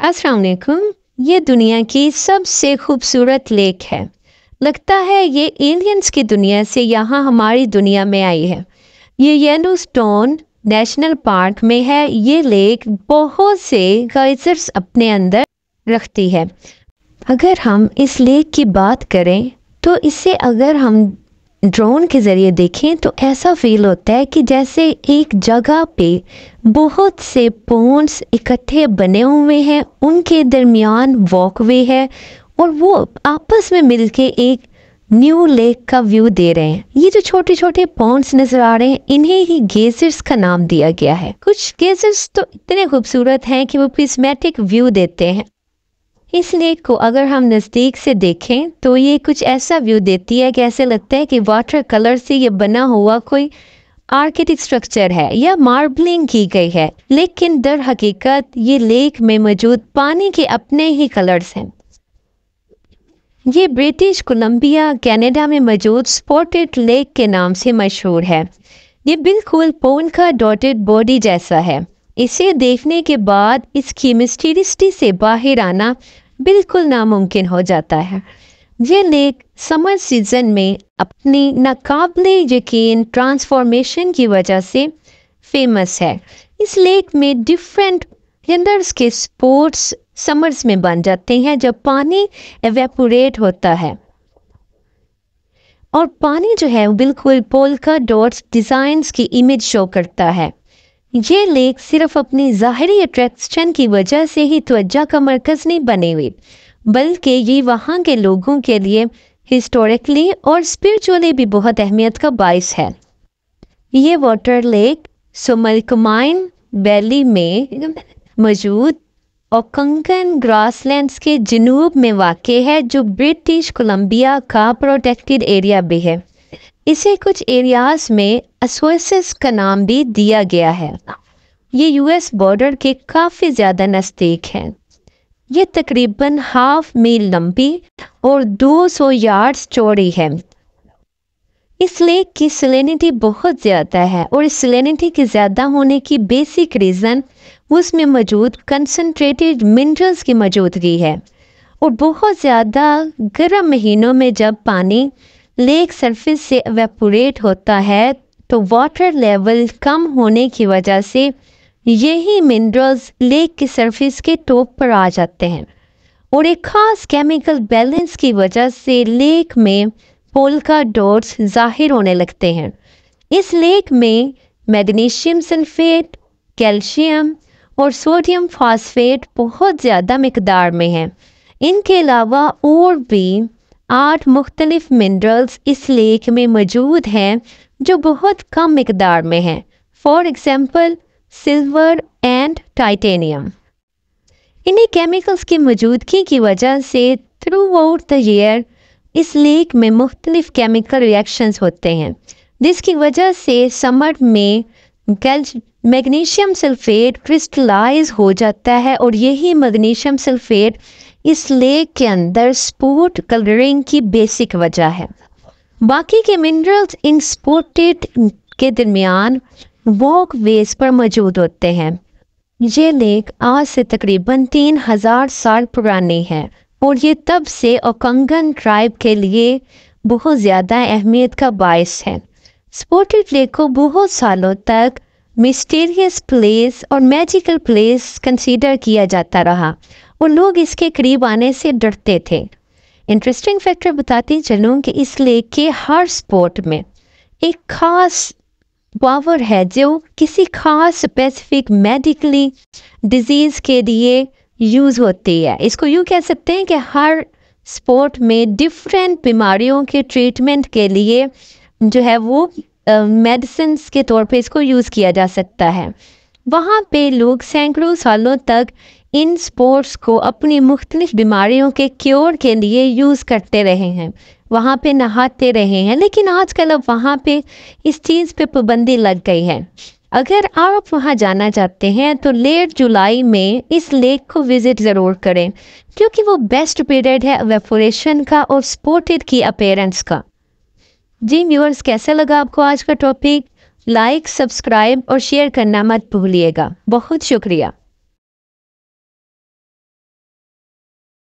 अस्सलाम वालेकुम। ये दुनिया की सबसे खूबसूरत लेक है। लगता है ये एलियंस की दुनिया से यहाँ हमारी दुनिया में आई है। ये येलो स्टोन नेशनल पार्क में है। ये लेक बहुत से गाइजर्स अपने अंदर रखती है। अगर हम इस लेक की बात करें तो इसे अगर हम ड्रोन के ज़रिए देखें तो ऐसा फील होता है कि जैसे एक जगह पे बहुत से पोन्स इकट्ठे बने हुए हैं, उनके दरमियान वॉकवे है और वो आपस में मिलके एक न्यू लेक का व्यू दे रहे हैं। ये जो छोटे छोटे पॉन्ड्स नज़र आ रहे हैं, इन्हें ही गेजर्स का नाम दिया गया है। कुछ गेजर्स तो इतने खूबसूरत हैं कि वो प्रिस्मेटिक व्यू देते हैं। इस लेक को अगर हम नज़दीक से देखें तो ये कुछ ऐसा व्यू देती है कि ऐसे लगता है कि वाटर कलर से ये बना हुआ कोई आर्किटिक स्ट्रक्चर है, या मार्बलिंग की गई है। लेकिन दर हकीकत ये लेक में मौजूद पानी के अपने ही कलर्स हैं। ये ब्रिटिश कोलंबिया, कनाडा में मौजूद स्पॉटेड लेक के नाम से मशहूर है। ये बिल्कुल पोन का डॉटेड बॉडी जैसा है। इसे देखने के बाद इसकी मिस्टीरियसिटी से बाहर आना बिल्कुल नामुमकिन हो जाता है। ये लेक समर सीज़न में अपनी नाकाबले यकीन ट्रांसफॉर्मेशन की वजह से फ़ेमस है। इस लेक में डिफरेंट हिंडर्स के स्पोर्ट्स समर्स में बन जाते हैं, जब पानी एवेपोरेट होता है। और पानी जो है बिल्कुल पोलका डॉट्स डिज़ाइंस की इमेज शो करता है। ये लेक सिर्फ़ अपनी ज़ाहरी अट्रैक्शन की वजह से ही त्वचा का मरकज़ नहीं बने हुए, बल्कि ये वहाँ के लोगों के लिए हिस्टोरिकली और स्पिरिचुअली भी बहुत अहमियत का बायस है। ये वाटर लेक सुमलकमाइन वैली में मौजूद और कंकन ग्रासलैंड्स के जनूब में वाक़ है, जो ब्रिटिश कोलंबिया का प्रोटेक्टेड एरिया भी है। इसे कुछ एरियाज़ में असोसिस का नाम भी दिया गया है। ये यूएस बॉर्डर के काफ़ी ज़्यादा नज़दीक है। ये तकरीबन हाफ़ मील लंबी और 200 यार्ड्स चौड़ी है। इस लेक की सलेनिटी बहुत ज़्यादा है और इस सलेनिटी के ज़्यादा होने की बेसिक रीज़न उसमें मौजूद कंसनट्रेटेड मिनरल्स की मौजूदगी है। और बहुत ज़्यादा गर्म महीनों में जब पानी लेक सरफेस से वेपोरेट होता है तो वाटर लेवल कम होने की वजह से यही मिनरल्स लेक के सरफेस के टॉप पर आ जाते हैं। और एक ख़ास केमिकल बैलेंस की वजह से लेक में पोलका डॉट्स ज़ाहिर होने लगते हैं। इस लेक में मैग्नीशियम सल्फेट कैल्शियम और सोडियम फास्फेट बहुत ज़्यादा मकदार में हैं। इनके अलावा और भी आठ मुख्तलिफ़ मिनरल्स इस लेक में मौजूद हैं, जो बहुत कम मकदार में हैं। For example silver and titanium इन्हीं केमिकल्स की मौजूदगी की वजह से थ्रू आउट द ईयर इस लेक में मुख्तलिफ़ केमिकल रिएक्शंस होते हैं, जिसकी वजह से समर में मैग्नीशियम सल्फेट क्रिस्टलाइज हो जाता है और यही मैग्नीशियम सल्फेट इस लेक के अंदर स्पोर्ट कलरिंग की बेसिक वजह है। बाकी के मिनरल्स इन स्पोर्टेड के दरमियान वॉक वेज पर मौजूद होते हैं। ये लेक आज से तकरीबन तीन हज़ार साल पुरानी है और ये तब से ओकंगन ट्राइब के लिए बहुत ज़्यादा अहमियत का बायस है। स्पोर्टेड लेक को बहुत सालों तक मिस्टीरियस प्लेस और मैजिकल प्लेस कंसीडर किया जाता रहा। और लोग इसके करीब आने से डरते थे। इंटरेस्टिंग फैक्टर बताती चलूँ कि इस लेक के हर स्पोर्ट में एक खास पावर है जो किसी खास स्पेसिफिक मेडिकली डिज़ीज़ के लिए यूज़ होती है। इसको यूँ कह सकते हैं कि हर स्पोर्ट में डिफरेंट बीमारियों के ट्रीटमेंट के लिए जो है वो मेडिसिन uh, के तौर पे इसको यूज़ किया जा सकता है। वहाँ पे लोग सैकड़ों सालों तक इन स्पोर्ट्स को अपनी मुख्तलिफ़ बीमारियों के क्योर के लिए यूज़ करते रहे हैं। वहाँ पे नहाते रहे हैं, लेकिन आजकल अब वहाँ पे इस चीज़ पे पाबंदी लग गई है। अगर आप वहाँ जाना चाहते हैं तो लेट जुलाई में इस लेक को विज़िट ज़रूर करें, क्योंकि वो बेस्ट पीरियड है वेपोरेशन का और स्पोर्टेड की अपेरेंस का। जी व्यूअर्स, कैसा लगा आपको आज का टॉपिक? लाइक, सब्सक्राइब और शेयर करना मत भूलिएगा। बहुत शुक्रिया।